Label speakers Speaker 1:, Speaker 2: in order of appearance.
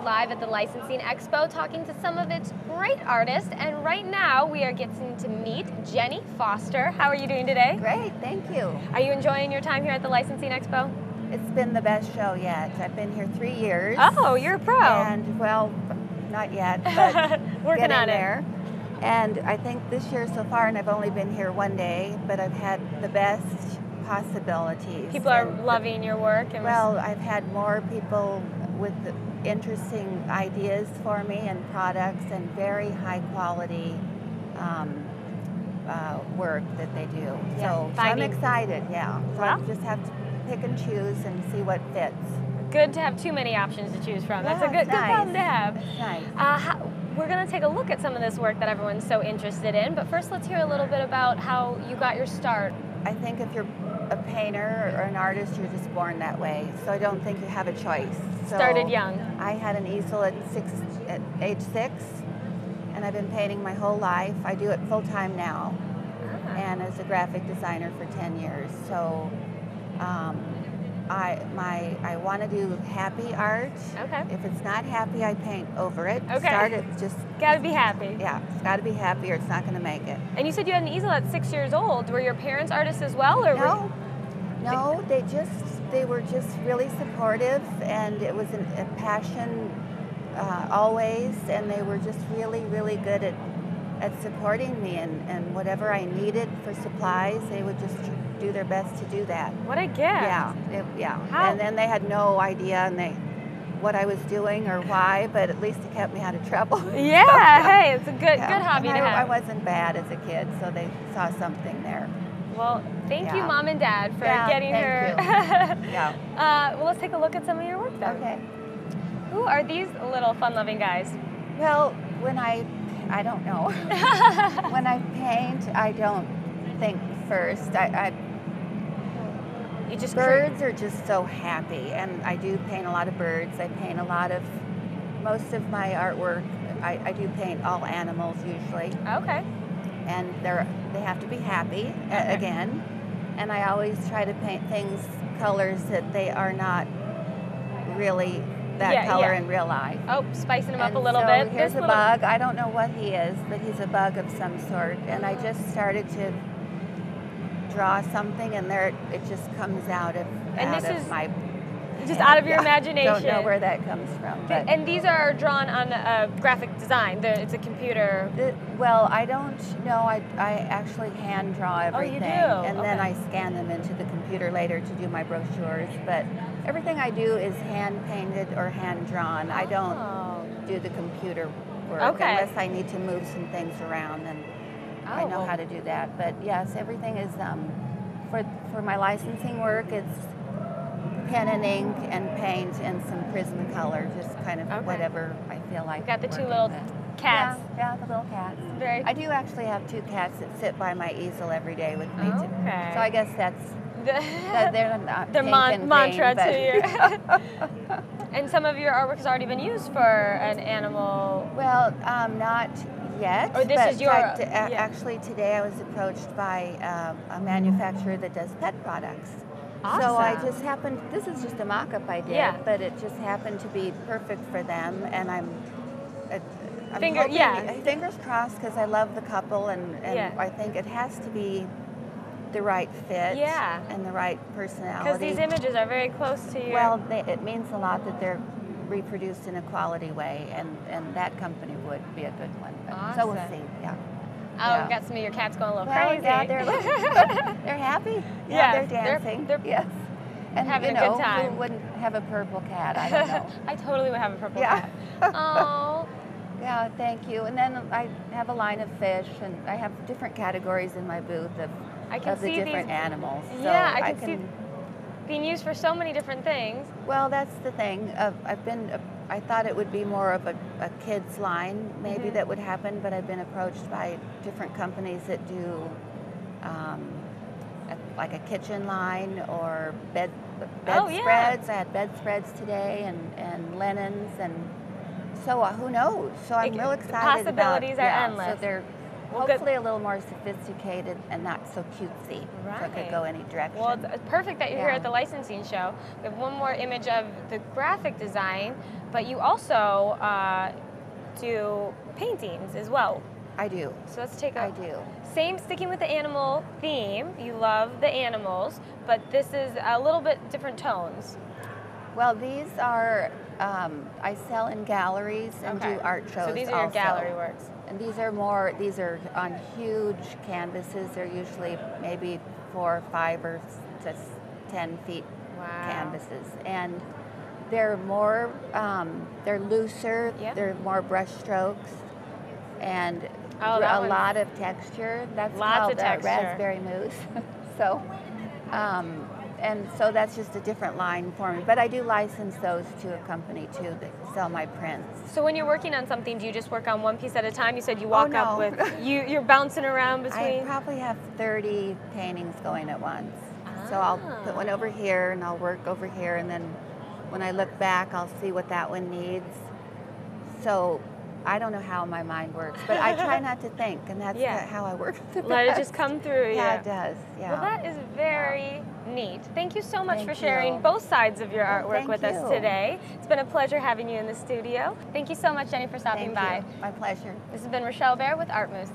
Speaker 1: Licensing Expo talking to some of its great artists. And right now we are getting to meet Jenny Foster. How are you doing today?
Speaker 2: Great, thank you.
Speaker 1: Are you enjoying your time here at the Licensing Expo?
Speaker 2: It's been the best show yet. I've been here three years.
Speaker 1: Oh, you're a pro.
Speaker 2: And well, not yet, but
Speaker 1: working
Speaker 2: getting
Speaker 1: on
Speaker 2: there. And I think this year so far, and I've only been here one day, but I've had the best possibilities.
Speaker 1: People are
Speaker 2: And-
Speaker 1: loving your work. And
Speaker 2: Well, I've had more people with interesting ideas for me and products and very high quality um, uh, work that they do.
Speaker 1: Yeah,
Speaker 2: so, so I'm excited, yeah. So
Speaker 1: Well.
Speaker 2: I just have to pick and choose and see what fits.
Speaker 1: good to have too many options to choose from. That's a good,
Speaker 2: it's
Speaker 1: good problem to
Speaker 2: nice.
Speaker 1: have.
Speaker 2: It's nice.
Speaker 1: Uh, how, we're going to take a look at some of this work that everyone's so interested in, but first let's hear a little bit about how you got your start.
Speaker 2: I think if you're a painter or an artist, you're just born that way. So I don't think you have a choice. So
Speaker 1: Started young.
Speaker 2: I had an easel at six, at age six, and I've been painting my whole life. I do it full time now, and as a graphic designer for 10 years. So um, I my I want to do happy art.
Speaker 1: Okay.
Speaker 2: If it's not happy, I paint over it.
Speaker 1: Okay.
Speaker 2: Start it just
Speaker 1: Gotta be happy.
Speaker 2: yeah. It's got to be happy, or it's not going to make it.
Speaker 1: And you said you had an easel at six years old. Were your parents artists as well, or were
Speaker 2: No, no, they just they were just really supportive, and it was an, a passion uh, always, and they were just really really good at at supporting me, and, and whatever I needed for supplies, they would just do their best to do that.
Speaker 1: what a gift?
Speaker 2: Yeah, it, yeah.
Speaker 1: How-
Speaker 2: And then they had no idea, and they what I was doing or why, but at least it kept me out of trouble.
Speaker 1: Yeah. hey, it's a good
Speaker 2: Yeah.
Speaker 1: good hobby
Speaker 2: And
Speaker 1: to
Speaker 2: I,
Speaker 1: have.
Speaker 2: I wasn't bad as a kid, so they saw something there.
Speaker 1: well, thank you, mom and dad, for
Speaker 2: Yeah,
Speaker 1: getting
Speaker 2: thank
Speaker 1: her.
Speaker 2: Yeah.
Speaker 1: uh, well, let's take a look at some of your work then.
Speaker 2: Okay.
Speaker 1: Who are these little fun-loving guys?
Speaker 2: Well, when I, I don't know. when I paint, I don't think first. I,
Speaker 1: You just
Speaker 2: birds are just so happy, and I do paint a lot of birds. I paint a lot of, most of my artwork. I, I do paint all animals usually,
Speaker 1: Okay.
Speaker 2: and they're they have to be happy
Speaker 1: Okay.
Speaker 2: again. And I always try to paint things colors that they are not really that
Speaker 1: Yeah,
Speaker 2: color
Speaker 1: yeah.
Speaker 2: in real life.
Speaker 1: Oh, spicing them up a little
Speaker 2: so
Speaker 1: bit.
Speaker 2: Here's
Speaker 1: This
Speaker 2: a
Speaker 1: little-
Speaker 2: bug. I don't know what he is, but he's a bug of some sort. And I just started to draw something, and there it just comes out of
Speaker 1: And
Speaker 2: out
Speaker 1: this
Speaker 2: of
Speaker 1: is
Speaker 2: my
Speaker 1: Just out of your
Speaker 2: Yeah.
Speaker 1: imagination.
Speaker 2: Don't know where that comes from, but
Speaker 1: And these are drawn on a graphic design. It's a computer.
Speaker 2: the- well, I don't know. I, I actually hand draw
Speaker 1: Oh, you
Speaker 2: everything,
Speaker 1: do?
Speaker 2: and then I scan them into the computer later to do my brochures. But everything I do is hand painted or hand drawn. I don't
Speaker 1: Oh.
Speaker 2: do the computer work
Speaker 1: Okay.
Speaker 2: unless I need to move some things around and I
Speaker 1: Oh,
Speaker 2: know
Speaker 1: well.
Speaker 2: how to do that. But yes, everything is um, for for my licensing work. It's pen and ink and paint and some Prismacolor, just kind of
Speaker 1: Okay.
Speaker 2: whatever I feel like.
Speaker 1: You've got the two little
Speaker 2: with.
Speaker 1: cats.
Speaker 2: Yeah, yeah, the little cats.
Speaker 1: Very.
Speaker 2: I do actually have two cats that sit by my easel every day with me. too.
Speaker 1: Okay.
Speaker 2: So I guess that's that they're not
Speaker 1: Their mon- mantra to you. and some of your artwork has already been used for an animal.
Speaker 2: Well, um, not yet.
Speaker 1: Or Oh, this
Speaker 2: but
Speaker 1: is your-
Speaker 2: fact, a-
Speaker 1: yeah.
Speaker 2: Actually, today I was approached by um, a manufacturer that does pet products. Awesome. So I just happened. This is just a mock-up I did,
Speaker 1: Yeah.
Speaker 2: but it just happened to be perfect for them, and I'm. uh, I'm
Speaker 1: Finger-
Speaker 2: hoping-
Speaker 1: yeah.
Speaker 2: Fingers crossed, because I love the couple, and, and
Speaker 1: Yeah.
Speaker 2: I think it has to be the right fit
Speaker 1: Yeah.
Speaker 2: and the right personality.
Speaker 1: Because these images are very close to your.
Speaker 2: Well, they, it means a lot that they're reproduced in a quality way, and, and that company would be a good one. But, So we'll see. Yeah.
Speaker 1: oh,
Speaker 2: yeah.
Speaker 1: got some of your cats going a little
Speaker 2: Well,
Speaker 1: crazy.
Speaker 2: yeah, they're they're happy.
Speaker 1: Yeah,
Speaker 2: they're dancing.
Speaker 1: they're- they're
Speaker 2: yes. And
Speaker 1: having
Speaker 2: you
Speaker 1: a good time.
Speaker 2: who wouldn't have a purple cat? I don't know.
Speaker 1: I totally would have a purple
Speaker 2: Yeah.
Speaker 1: cat. Oh.
Speaker 2: Yeah, thank you. And then I have a line of fish, and I have different categories in my booth of,
Speaker 1: I can
Speaker 2: of the
Speaker 1: see
Speaker 2: different
Speaker 1: these
Speaker 2: animals. So
Speaker 1: Yeah, I can see- being used for so many different things.
Speaker 2: Well, that's the thing. Uh, I've been. Uh, I thought it would be more of a, a kids line, maybe
Speaker 1: Mhm.
Speaker 2: that would happen, but I've been approached by different companies that do, um, a, like a kitchen line or bed
Speaker 1: Oh, yeah.
Speaker 2: bedspreads. I had bedspreads today and and linens and so uh, who knows? So I'm
Speaker 1: It-
Speaker 2: real
Speaker 1: the
Speaker 2: excited.
Speaker 1: possibilities
Speaker 2: about,
Speaker 1: are
Speaker 2: yeah,
Speaker 1: endless.
Speaker 2: So they're
Speaker 1: Well, good.
Speaker 2: hopefully a little more sophisticated and not so cutesy. Right. So it could go any direction.
Speaker 1: Well, it's it's perfect that you're here at the licensing show. We have one more image of the graphic design, but you also uh, do paintings as well.
Speaker 2: I do.
Speaker 1: So let's take a
Speaker 2: I do.
Speaker 1: same sticking with the animal theme. You love the animals, but this is a little bit different tones.
Speaker 2: Well, these are um, I sell in galleries and
Speaker 1: Okay.
Speaker 2: do art shows.
Speaker 1: So these are your gallery works.
Speaker 2: And these are more. These are on huge canvases. They're usually maybe four, five, or just ten feet
Speaker 1: Wow.
Speaker 2: canvases, and they're more. Um, they're looser.
Speaker 1: Yeah.
Speaker 2: They're more brush strokes, and
Speaker 1: Oh,
Speaker 2: a lot of texture. That's
Speaker 1: Lots
Speaker 2: called
Speaker 1: of texture.
Speaker 2: raspberry mousse. so, um, and so that's just a different line for me. But I do license those to a company too that sell my prints.
Speaker 1: So when you're working on something, do you just work on one piece at a time? You said you walk up
Speaker 2: Oh, no.
Speaker 1: with you. You're bouncing around between.
Speaker 2: I probably have 30 paintings going at once. So I'll put
Speaker 1: Ah.
Speaker 2: one over here and I'll work over here, and then when I look back, I'll see what that one needs. So I don't know how my mind works, but I try not to think, and that's
Speaker 1: Yeah.
Speaker 2: how I work. the
Speaker 1: Let it just come through you.
Speaker 2: Yeah, it does. Yeah.
Speaker 1: Well, that is very neat. Thank you so much
Speaker 2: Thank
Speaker 1: for sharing
Speaker 2: you.
Speaker 1: both sides of your
Speaker 2: Well,
Speaker 1: artwork with us today. It's been a pleasure having you in the studio. Thank you so much, Jenny, for stopping
Speaker 2: Thank
Speaker 1: by.
Speaker 2: you. My pleasure.
Speaker 1: This has been Roshelle Baier with Art Moose.